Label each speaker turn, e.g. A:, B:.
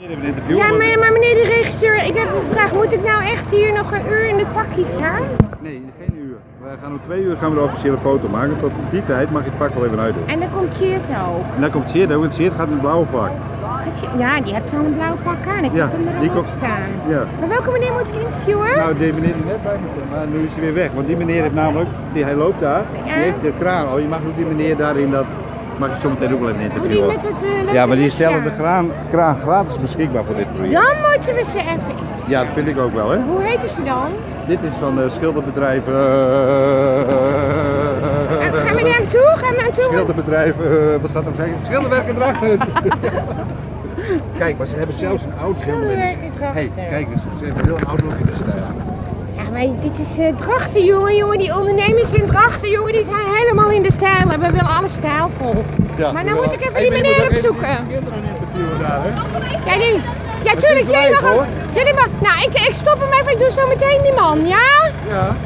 A: Ja,
B: want-
A: maar, maar meneer de regisseur, ik heb een vraag. Moet ik nou echt hier nog een uur in het pakje staan?
B: Nee, geen uur. We gaan om twee uur gaan we de officiële foto maken. Tot die tijd mag je het pak wel even uitdoen.
A: En dan komt Cheert ook.
B: En dan komt Seert ook. En Seert gaat in het blauwe
A: Tjeerd- Ja, die hebt zo'n blauw pak aan. Ik
B: Ja,
A: heb hem er
B: die
A: al op
B: komt-
A: staan.
B: Ja.
A: Maar welke meneer moet ik interviewen?
B: Nou, die meneer die net bij me stond, maar nu is hij weer weg. Want die meneer heeft namelijk, die, hij loopt daar,
A: Ja.
B: die heeft de kraan al. Je mag ook die meneer daarin dat, mag je zometeen ook wel
A: met het uh,
B: Ja, maar die stellen de kraan, kraan gratis beschikbaar voor dit project.
A: Dan moeten we ze even in.
B: Ja, dat vind ik ook wel, hè.
A: Hoe heten ze dan?
B: Dit is van de schilderbedrijf. eh,
A: En gaan we naar hem toe? Gaan we naar hem toe?
B: Schilderbedrijf, eh, wat staat er op zijn? Schilderwerken erachter. Kijk, maar ze hebben zelfs een oud
A: Schilderwerken erachter.
B: Hey, kijk eens, ze hebben een heel oud look in de stijl.
A: Ja, maar dit is uh, Drachten, jongen, jongen. Die ondernemers in Drachten, jongen, die zijn helemaal in de stijl. En we willen alle stijlvol. maar nou moet ik even die meneer opzoeken.
B: Daar, hè?
A: Ja, die. Ja, tuurlijk, jullie mag. Jullie mag. Nou, ik, ik stop hem even. Ik doe zo meteen die man, ja?
B: Ja.